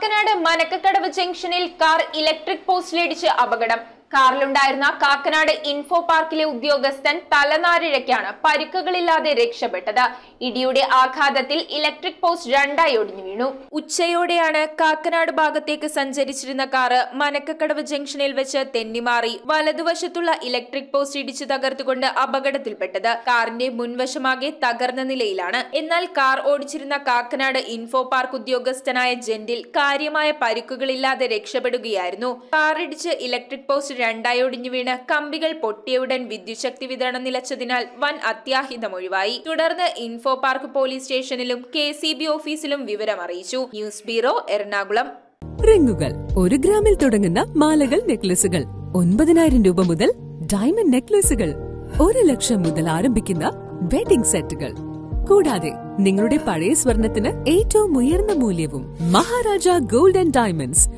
കാക്കനാട് മനക്കക്കടവ് ജംഗ്ഷനിൽ car electric പോസ്റ്റിലിടിച്ച് അപകടം. കാറിലുണ്ടായിരുന്ന Kakkanad info പാർക്കിലെ ഉദ്യോഗസ്ഥൻ തലനാരിഴയ്ക്കാണ് പരിക്കുകളില്ലാതെ രക്ഷപ്പെട്ടത്. ഇടിയുടെ ആഘാതത്തിൽ ഇലക്ട്രിക് പോസ്റ്റ് രണ്ടായി ഒടിഞ്ഞു വീണു. ഉച്ചയോടെയാണ് കാക്കനാട് ഭാഗത്തേക്ക് സഞ്ചരിച്ചിരുന്ന കാറ് മനക്കക്കടവ് ജംഗ്ഷനിൽ വെച്ച് തെന്നിമാറി വലതുവശത്തുള്ള ഇലക്ട്രിക് പോസ്റ്റ് ഇടിച്ചു തകർത്തുകൊണ്ട് അപകടത്തിൽപ്പെട്ടത്. കാറിന്റെ മുൻവശമാകെ തകർന്ന നിലയിലാണ്. എന്നാൽ കാർ ഓടിച്ചിരുന്ന കാക്കനാട് ഇൻഫോ പാർക്ക് ഉദ്യോഗസ്ഥനായ ജെന്റിൽ കാര്യമായ പരിക്കുകളില്ലാതെ രക്ഷപ്പെടുകയായിരുന്നു. കാറിടിച്ച് ഇലക്ട്രിക് പോസ്റ്റ് രണ്ടായി ഒടിഞ്ഞു വീണ് കമ്പികൾ പൊട്ടിയയുടൻ വിദ്യുശക്തി വിതരണം നിലച്ചതിനാൽ വൻ അത്യാഹിതം ഒഴിവായി. തുടർന്ന് ഇൻഫോ പാർക്ക് പോലീസ് സ്റ്റേഷനിലും കെ ഓഫീസിലും വിവരം അറിയിച്ചു. News bureau Ernakulam. റിങ്ങുകൾ. ഒരു ഗ്രാമിൽ തുടങ്ങുന്ന മാലകൾ നെക്ലസുകൾ. ഒൻപതിനായിരം രൂപ മുതൽ ഡയമണ്ട് നെക്ലസുകൾ. ഒരു ലക്ഷം മുതൽ ആരംഭിക്കുന്ന വെഡിംഗ് സെറ്റുകൾ. കൂടാതെ നിങ്ങളുടെ പഴയ സ്വർണത്തിന് ഏറ്റവും ഉയർന്ന മൂല്യവും മഹാരാജ ഗോൾഡ് ആൻഡ് ഡയമണ്ട്സ്.